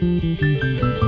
Música